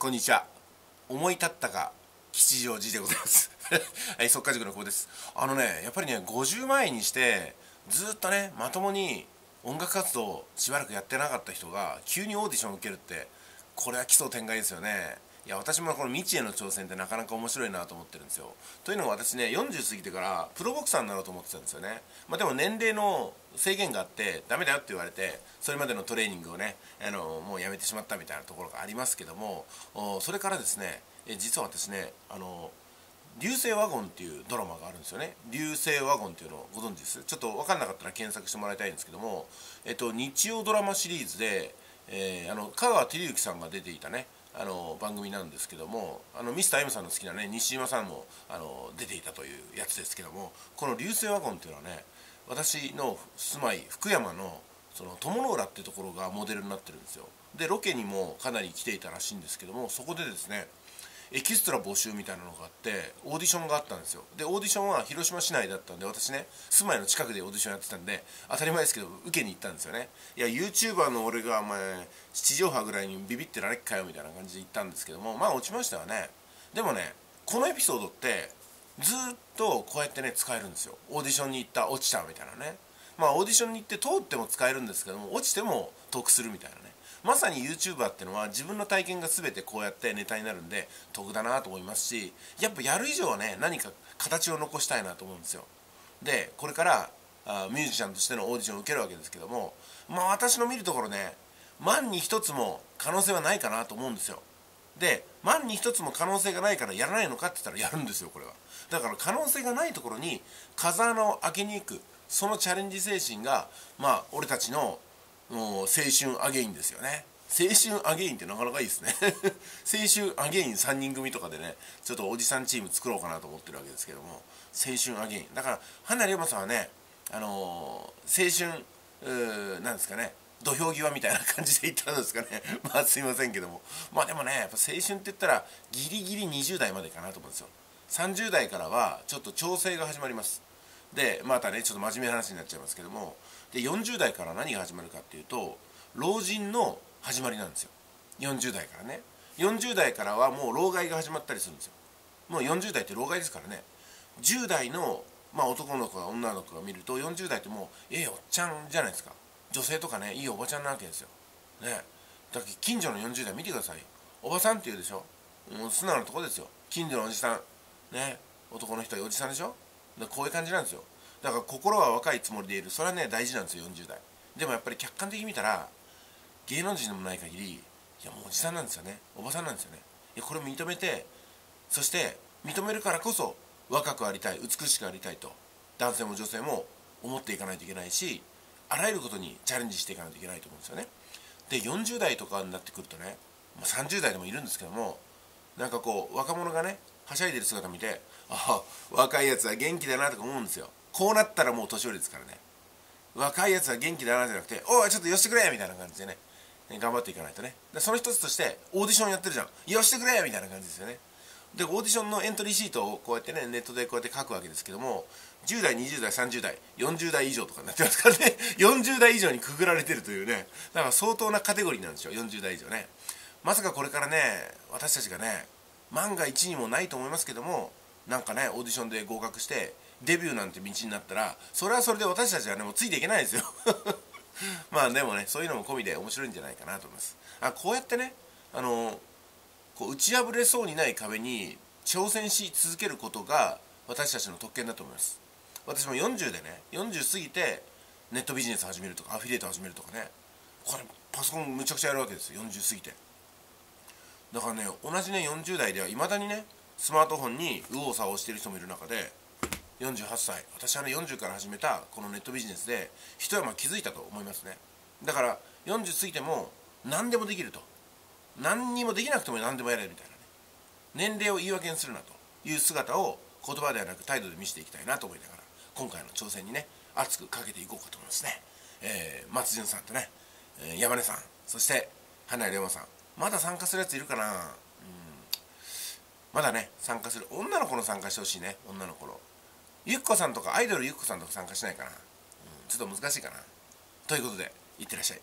こんにちは。思い立ったか吉祥寺でございます。はい速稼塾の子です。あのねやっぱりね50万円にしてずっとねまともに音楽活動しばらくやってなかった人が急にオーディションを受けるってこれは奇想天外ですよね。いや私もこの未知への挑戦ってなかなか面白いなと思ってるんですよ。というのも私ね40過ぎてからプロボクサーになろうと思ってたんですよね、まあ、でも年齢の制限があってダメだよって言われてそれまでのトレーニングをねあのもうやめてしまったみたいなところがありますけどもそれからですね実は私ねあの流星ワゴンっていうドラマがあるんですよね。流星ワゴンっていうのをご存知です？ちょっと分かんなかったら検索してもらいたいんですけども、えっと、日曜ドラマシリーズで、えー、あの香川照之さんが出ていたねあの番組なんですけどもあのミスター M さんの好きなね西島さんもあの出ていたというやつですけどもこの流星ワゴンっていうのはね私の住まい福山のその友の浦っていうところがモデルになってるんですよ。でロケにもかなり来ていたらしいんですけどもそこでですねエキストラ募集みたいなのがあってオーディションがあったんですよ。でオーディションは広島市内だったんで私ね住まいの近くでオーディションやってたんで当たり前ですけど受けに行ったんですよね。いや YouTuber の俺がお前地上波ぐらいにビビってられっかよみたいな感じで行ったんですけどもまあ落ちましたよね。でもねこのエピソードってずっとこうやってね使えるんですよ。オーディションに行った落ちたみたいなね。まあオーディションに行って通っても使えるんですけども落ちても得するみたいなね。まさに YouTuber っていうのは自分の体験が全てこうやってネタになるんで得だなと思いますしやっぱやる以上はね何か形を残したいなと思うんですよ。でこれからあミュージシャンとしてのオーディションを受けるわけですけどもまあ私の見るところね万に一つも可能性はないかなと思うんですよ。で万に一つも可能性がないからやらないのかって言ったらやるんですよこれは。だから可能性がないところに風穴を開けに行く。そのチャレンジ精神がまあ俺たちの青春アゲインですよね。青春アゲインってなかなかいいですね。青春アゲイン3人組とかでねちょっとおじさんチーム作ろうかなと思ってるわけですけども。青春アゲイン。だから花龍馬さんはねあのー、青春なんですかね土俵際みたいな感じで言ったんですかね。まあすいませんけども。まあでもねやっぱ青春って言ったらギリギリ20代までかなと思うんですよ。30代からはちょっと調整が始まります。でまたねちょっと真面目な話になっちゃいますけどもで40代から何が始まるかっていうと老人の始まりなんですよ。40代からね。40代からはもう老害が始まったりするんですよ。もう40代って老害ですからね。10代の、まあ、男の子が女の子が見ると40代ってもうええおっちゃんじゃないですか。女性とかねいいおばちゃんなわけですよ。ね。だって近所の40代見てくださいよ。おばさんって言うでしょ。もう素直なとこですよ。近所のおじさん。ね。男の人はおじさんでしょ。だこういう感じなんですよ。だから心は若いつもりでいる。それはね大事なんですよ40代。でもやっぱり客観的に見たら芸能人でもない限りいやもうおじさんなんですよね。おばさんなんですよね。いやこれを認めてそして認めるからこそ若くありたい美しくありたいと男性も女性も思っていかないといけないしあらゆることにチャレンジしていかないといけないと思うんですよね。で40代とかになってくるとね、まあ、30代でもいるんですけどもなんかこう若者がねはしゃいでる姿見てああ若いやつは元気だなとか思うんですよ。こうなったらもう年寄りですからね。若いやつは元気だなじゃなくておいちょっとよしてくれみたいな感じでね。頑張っていかないとね。でその一つとしてオーディションやってるじゃん。よしてくれみたいな感じですよね。でオーディションのエントリーシートをこうやってねネットでこうやって書くわけですけども10代20代30代40代以上とかになってますからね。40代以上にくぐられてるというね。だから相当なカテゴリーなんですよ。40代以上ね。まさかこれからね私たちがね万が一にもないと思いますけどもなんかねオーディションで合格してデビューなんて道になったらそれはそれで私たちはねもうついていけないですよ。まあでもねそういうのも込みで面白いんじゃないかなと思います。あこうやってねあのこう打ち破れそうにない壁に挑戦し続けることが私たちの特権だと思います。私も40でね40過ぎてネットビジネス始めるとかアフィリエイト始めるとかねこれパソコンむちゃくちゃやるわけですよ。40過ぎて。だからね同じね40代ではいまだにねスマートフォンに右往左往してる人もいる中で48歳。私はね40から始めたこのネットビジネスで一山気づいたと思いますね。だから40過ぎても何でもできると。何にもできなくても何でもやれるみたいなね。年齢を言い訳にするなという姿を言葉ではなく態度で見せていきたいなと思いながら今回の挑戦にね熱くかけていこうかと思いますね、えー、松潤さんとね、え、山根さんそして花井龍馬さん。まだ参加するやついるかな？うん。まだね参加する。女の子の参加してほしいね女の子の。ゆっこさんとかアイドルゆっこさんとか参加しないかな、うん、ちょっと難しいかな？ということでいってらっしゃい。